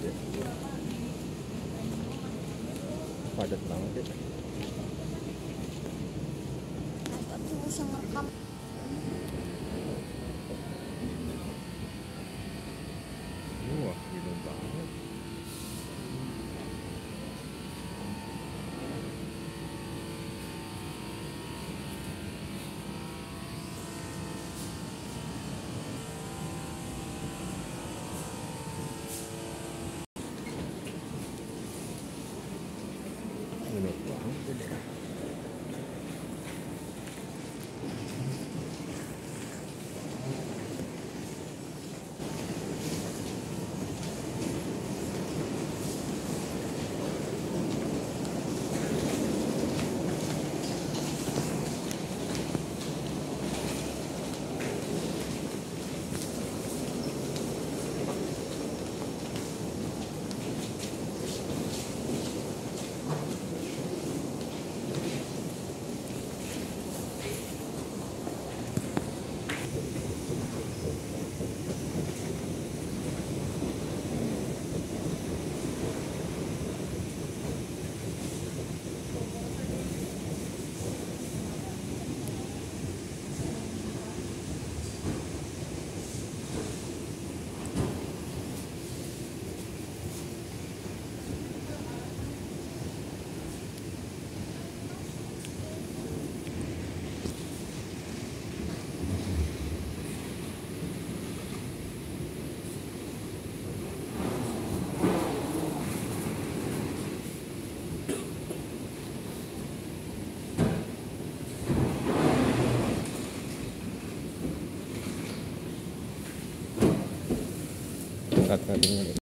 dia. Padat banget dia. Bismillahirrahmanirrahim. that's what